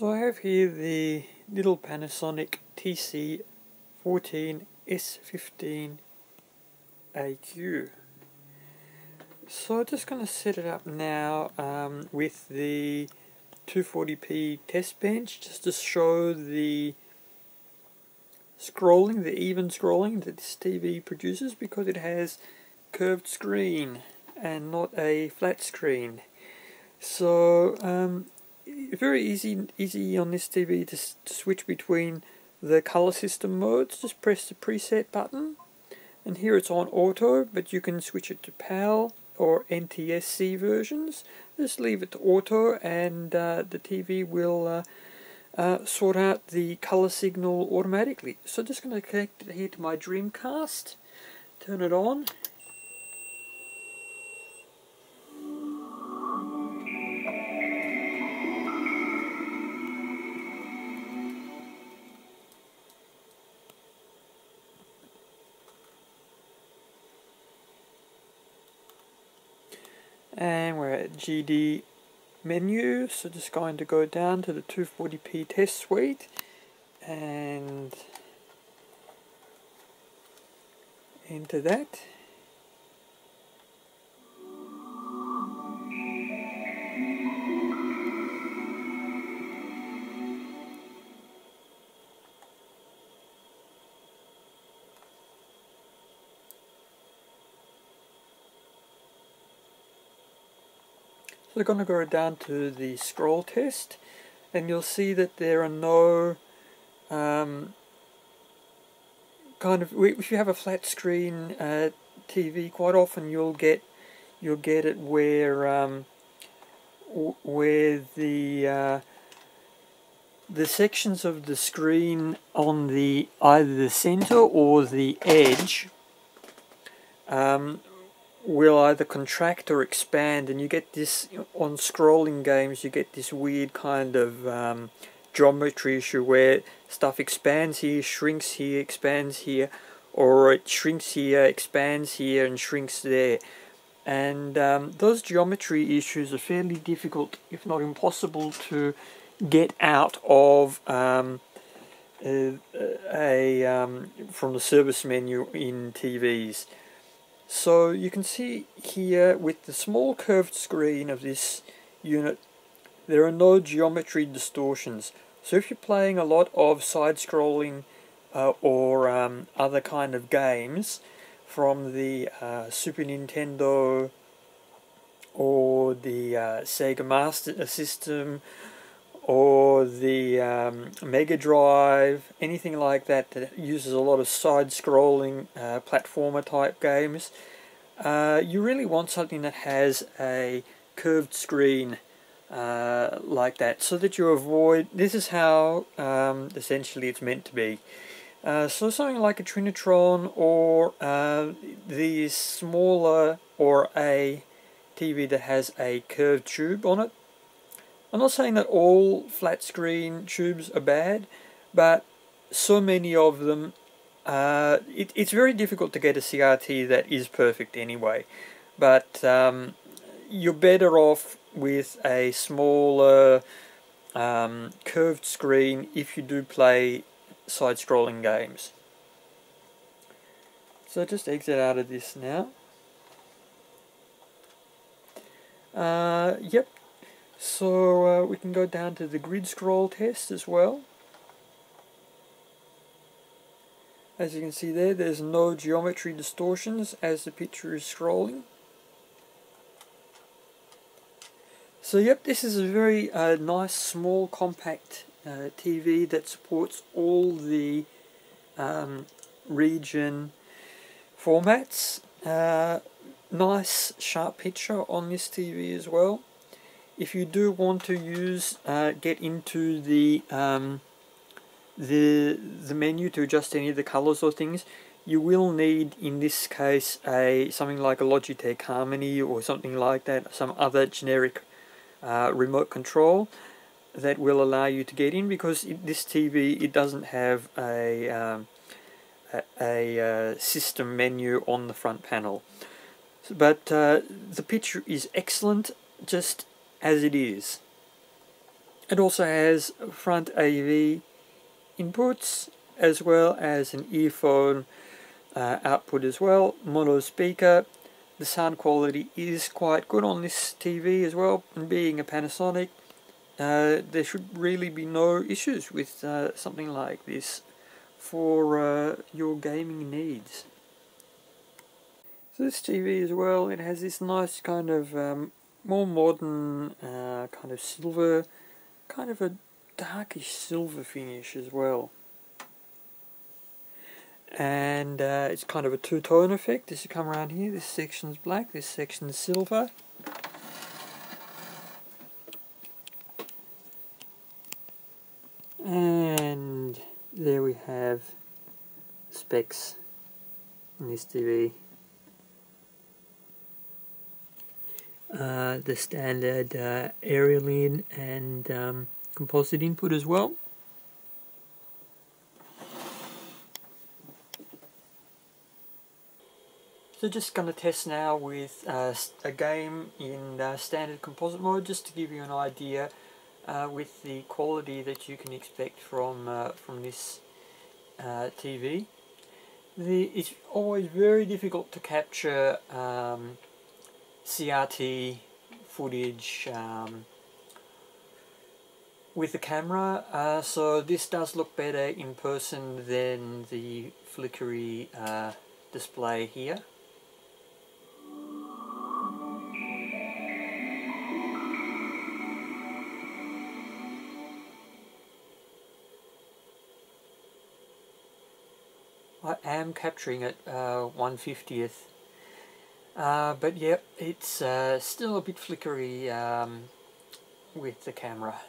So I have here the little Panasonic TC14S15AQ. So I'm just going to set it up now um, with the 240p test bench just to show the scrolling, the even scrolling that this TV produces because it has curved screen and not a flat screen. So um, very easy easy on this TV to, to switch between the color system modes. Just press the preset button and here it's on auto but you can switch it to PAL or NTSC versions. Just leave it to auto and uh, the TV will uh, uh, sort out the color signal automatically. So just going to connect it here to my Dreamcast, turn it on and we're at GD menu so just going to go down to the 240p test suite and enter that we're going to go down to the scroll test and you'll see that there are no um, kind of if you have a flat screen uh, TV quite often you'll get you'll get it where um, where the uh, the sections of the screen on the either the center or the edge um, will either contract or expand and you get this on scrolling games you get this weird kind of um, geometry issue where stuff expands here shrinks here expands here or it shrinks here expands here and shrinks there. And um, those geometry issues are fairly difficult if not impossible to get out of um, a, a um, from the service menu in TVs so you can see here with the small curved screen of this unit there are no geometry distortions. So if you're playing a lot of side-scrolling uh, or um, other kind of games from the uh, Super Nintendo or the uh, Sega Master System or the um, Mega Drive, anything like that that uses a lot of side-scrolling uh, platformer type games, uh, you really want something that has a curved screen uh, like that so that you avoid, this is how um, essentially it's meant to be. Uh, so something like a Trinitron or uh, the smaller or a TV that has a curved tube on it I'm not saying that all flat screen tubes are bad, but so many of them, uh, it, it's very difficult to get a CRT that is perfect anyway. But um, you're better off with a smaller um, curved screen if you do play side-scrolling games. So just exit out of this now. Uh, yep, so uh, we can go down to the grid scroll test as well. As you can see there, there's no geometry distortions as the picture is scrolling. So yep, this is a very uh, nice, small, compact uh, TV that supports all the um, region formats. Uh, nice, sharp picture on this TV as well if you do want to use uh, get into the um, the the menu to adjust any of the colors or things you will need in this case a something like a Logitech Harmony or something like that some other generic uh, remote control that will allow you to get in because it, this TV it doesn't have a um, a, a uh, system menu on the front panel. But uh, the picture is excellent. Just as it is. It also has front AV inputs as well as an earphone uh, output as well, mono speaker. The sound quality is quite good on this TV as well, and being a Panasonic, uh, there should really be no issues with uh, something like this for uh, your gaming needs. So this TV as well, it has this nice kind of um, more modern uh, kind of silver, kind of a darkish silver finish as well and uh, it's kind of a two-tone effect. This you come around here, this section's black, this section's silver. And there we have specs in this TV. Uh, the standard uh, aerial in and um, composite input as well. So just going to test now with uh, a game in uh, standard composite mode just to give you an idea uh, with the quality that you can expect from uh, from this uh, TV. The, it's always very difficult to capture um, CRT footage um, with the camera uh, so this does look better in person than the flickery display here. I am capturing it uh, 150th. Uh, but yep, it's uh, still a bit flickery um, with the camera.